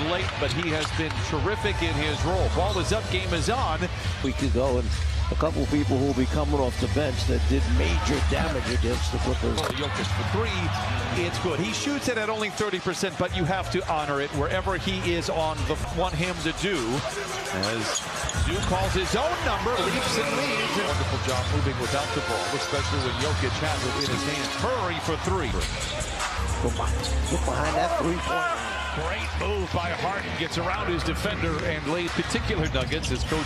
of late, but he has been terrific in his role. Ball is up, game is on. We could go and a couple of people who will be coming off the bench that did major damage against the Clippers. Jokic for three. It's good. He shoots it at only 30%, but you have to honor it wherever he is on the want him to do. As Zoo calls his own number, leaps and leads. Wonderful job moving without the ball, especially when Jokic has it in his hands. Murray for three. Go behind, look behind that three-point. Great move by Harden. Gets around his defender and lays particular nuggets, as Coach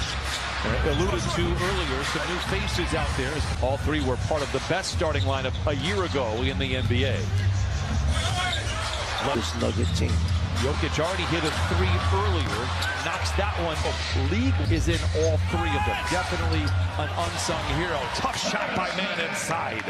uh, alluded to earlier. Some new faces out there. All three were part of the best starting lineup a year ago in the NBA. This Nugget team. Jokic already hit a three earlier. Knocks that one. League is in all three of them. Definitely an unsung hero. Tough shot by man inside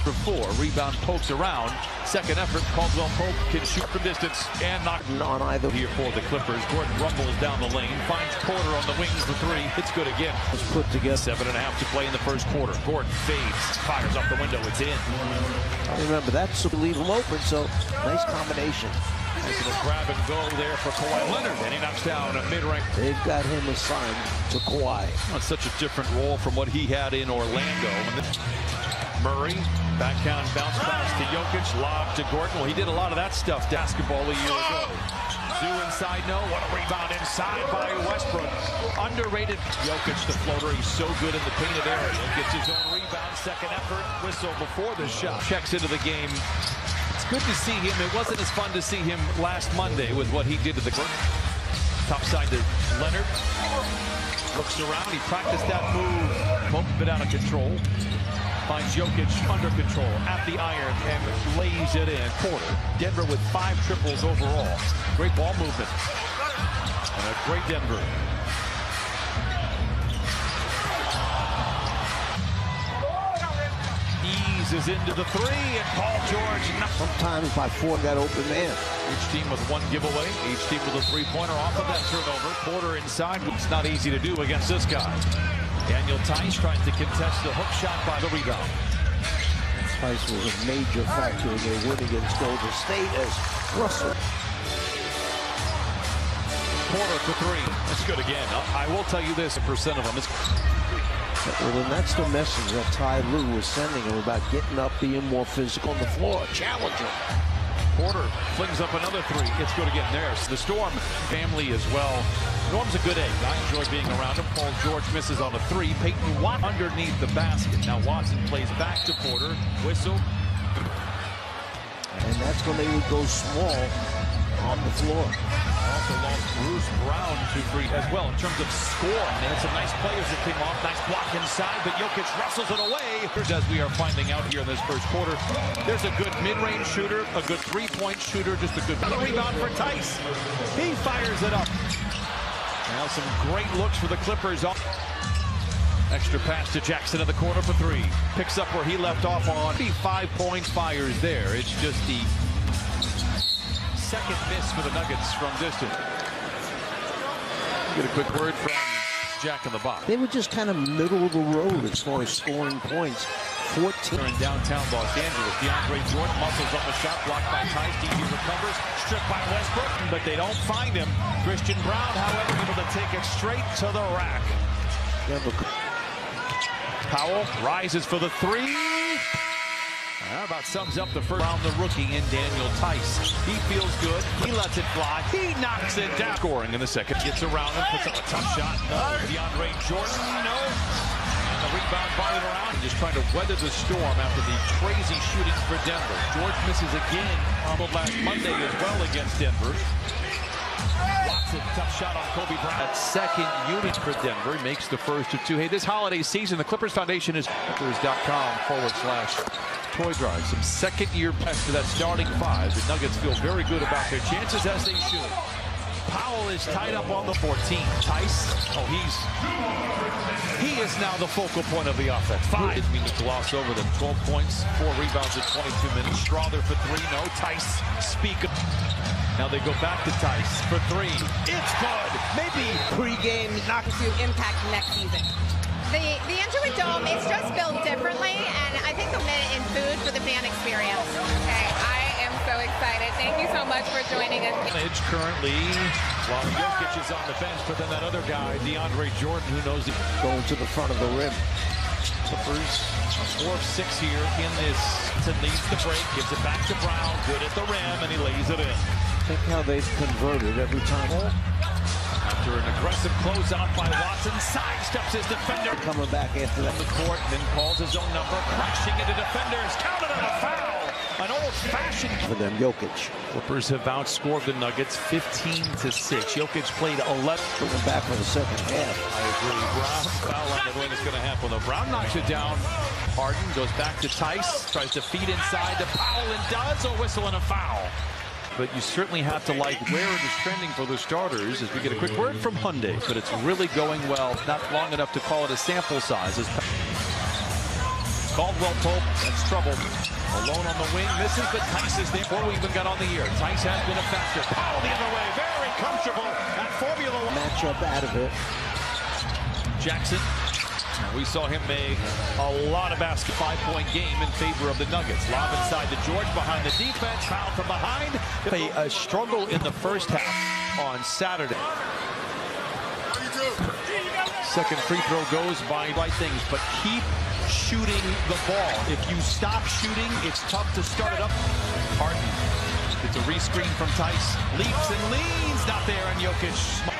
for four. Rebound pokes around. Second effort. Caldwell Pope can shoot from distance and knock on either. Here for the Clippers. Gordon rumbles down the lane. Finds Porter on the wings for three. It's good again. It's put together. Seven and a half to play in the first quarter. Gordon fades. Fires up the window. It's in. Remember, that's to leave him open, so nice combination. Nice little grab and go there for Kawhi Leonard, and he knocks down a mid-range. They've got him assigned to Kawhi. Well, such a different role from what he had in Orlando. Murray Backhand bounce pass to Jokic, lob to Gordon. Well, he did a lot of that stuff basketball a year ago. Zoo inside, no. What a rebound inside by Westbrook. Underrated Jokic, the floater. He's so good in the painted area. Gets his own rebound, second effort. Whistle before the shot. Checks into the game. Good to see him. It wasn't as fun to see him last Monday with what he did to the top side to Leonard. Looks around. He practiced that move. Pope bit out of control finds Jokic under control at the iron and lays it in. Porter, Denver with five triples overall. Great ball movement. And a great Denver. Eases into the three, and Paul George. Sometimes by four that open man. Each team with one giveaway. Each team with a three-pointer off of that turnover. Porter inside. It's not easy to do against this guy. Daniel Theis trying to contest the hook shot by the rebound. Theis was a major factor in their win against Golden State as Russell. Porter for three. That's good again. I will tell you this, a percent of them is... Well, then that's the message that Ty Lue was sending him about getting up, being more physical on the floor, challenging. Porter flings up another three. It's good again. There's the Storm family as well. Norm's a good egg. I enjoy being around him. Paul George misses on a three. Peyton Watt underneath the basket. Now Watson plays back to Porter. Whistle. And that's when they would go small on the floor. Also lost Bruce Brown to free as well in terms of score. They had some nice players that came off. Nice block inside, but Jokic wrestles it away. As we are finding out here in this first quarter, there's a good mid-range shooter, a good three-point shooter, just a good rebound for Theis. He fires it up. Now some great looks for the Clippers. Extra pass to Jackson in the corner for three. Picks up where he left off on. Five points fires there. It's just the second miss for the Nuggets from distance. Get a quick word from Jack in the box. They were just kind of middle of the road as far as scoring points. 14. In downtown Los Angeles, DeAndre Jordan muscles up a shot blocked by Theis. DG recovers, stripped by Westbrook, but they don't find him. Christian Braun, however, able to take it straight to the rack. Powell rises for the three. How about sums up the first round, the rookie in Daniel Theis. He feels good. He lets it fly. He knocks it down. Scoring in the second. Gets around and puts up a tough shot. No. Oh, DeAndre Jordan, no. And the rebound it around. Just trying to weather the storm after the crazy shooting for Denver. George misses again on the last Monday as well against Denver. Watson, tough shot on Kobe Brown. That second unit for Denver makes the first of two. Hey, this holiday season, the Clippers Foundation is Clippers.com forward slash toy drive. Some second year pass to that starting five. The Nuggets feel very good about their chances as they should. Powell is tied up on the 14. Theis, oh, he's he is now the focal point of the offense. Five. Didn't mean to gloss over them. 12 points, four rebounds in 22 minutes. Strawther for three. No. Theis, speak. Now they go back to Theis for three. It's good. Maybe pregame not to impact next season. The the Intuit Dome, it's just built differently, and I think they'll in food for the fan experience. Okay, I am so excited. Thank you so much for joining us. Edge currently, while Jokic is on the bench, but then that other guy, DeAndre Jordan, who knows he Going to the front of the rim. Clippers a four of six here in this. To leads the break, gives it back to Brown, good at the rim, and he lays it in. Think how they've converted every time. After an aggressive closeout by Watson, sidesteps his defender. Coming back after that. the court, then calls his own number, crashing into defenders, counted on a foul. An old-fashioned For them, Jokic. Clippers have outscored the Nuggets 15 to 6. Jokic played 11. Bringing back for the second half. I agree. Brown foul on the wing is going to happen though. Brown knocks it down. Harden goes back to Theis, tries to feed inside to Powell and does a whistle and a foul. But you certainly have to like where it is trending for the starters as we get a quick word from Hyundai. But it's really going well. Not long enough to call it a sample size. As Caldwell Pope, that's trouble. Alone on the wing, misses, but Theis is there before we even got on the year. Theis has been a factor. Powell the other way, very comfortable at Formula One. Matchup out of it. Jackson. We saw him make a lot of basket five-point game in favor of the Nuggets. Lob inside to George behind the defense. Foul from behind. A, a struggle in the first half on Saturday. Second free throw goes by right things, but keep shooting the ball. If you stop shooting, it's tough to start it up. Harden gets a rescreen from Theis. Leaps and leans. Not there, and Jokic.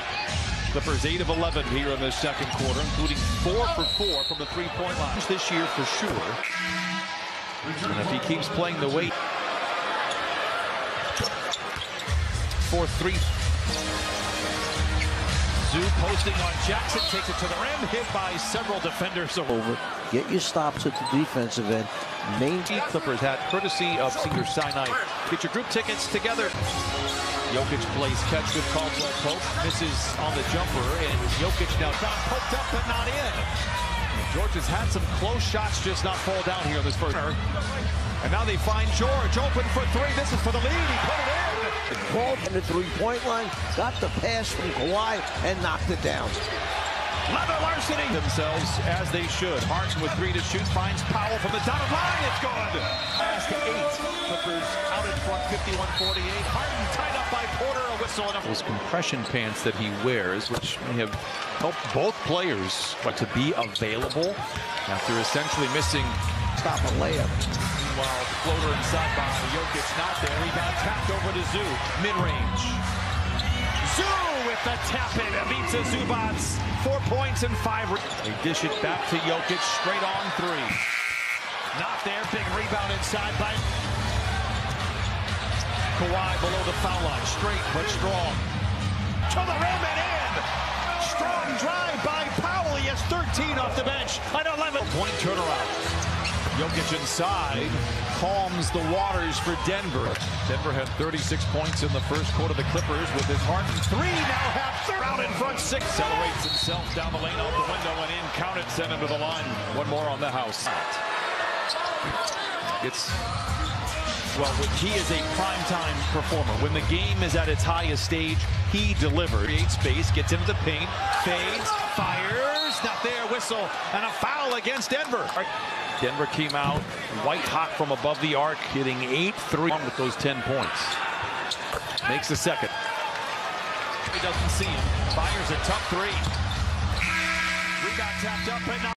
Clippers 8 of 11 here in the second quarter, including 4 for 4 from the three-point line this year for sure. And if he keeps playing the way... 4-3. Zoo posting on Jackson, takes it to the rim, hit by several defenders over. Get your stops at the defensive end. Main Clippers hat, courtesy of Cedar Sinai. Get your group tickets together. Jokic plays catch with Caldwell Pope. Misses on the jumper, and Jokic now got poked up but not in. George has had some close shots, just not fall down here in this first. And now they find George open for three. This is for the lead. He put it in. Ball in the three-point line. Got the pass from Kawhi and knocked it down. Leather larceny themselves as they should. Harden with three to shoot finds Powell from the top dotted line. It's good. Last eight. Clippers out in front, 51-48. Harden tied up by Porter. A whistle and a those compression pants that he wears, which may have helped both players, but to be available after essentially missing. Stop a layup. While the floater inside by Jokic not there. Rebound tapped over to Zoo. Mid-range. With the tap in. The Zubats. Four points and five. They dish it back to Jokic. Straight on three. Not there. Big rebound inside by Kawhi below the foul line. Straight but strong. To the rim and in. Strong drive by Powell. He has 13 off the bench. An 11 point turnaround. Jokic inside calms the waters for Denver. Denver had 36 points in the first quarter. The Clippers with his Harden three now have out in front six. Accelerates himself down the lane out the window and in. Count it, send him to the line. One more on the house. It's well, he is a primetime performer. When the game is at its highest stage, he delivers. Creates space, gets into the paint, fades, fires, not there, whistle, and a foul against Denver. Denver came out white hot from above the arc, hitting 8-3 with those 10 points. Makes the second. He doesn't see him. Fires a tough three. Rebound tapped up, but not.